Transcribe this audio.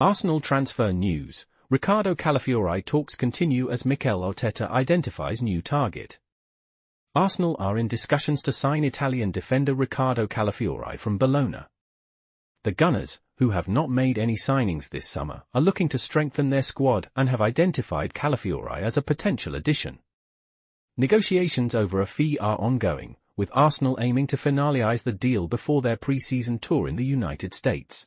Arsenal transfer news. Riccardo Calafiori talks continue as Mikel Arteta identifies new target. Arsenal are in discussions to sign Italian defender Riccardo Calafiori from Bologna. The Gunners, who have not made any signings this summer, are looking to strengthen their squad and have identified Calafiori as a potential addition. Negotiations over a fee are ongoing, with Arsenal aiming to finalize the deal before their pre-season tour in the United States.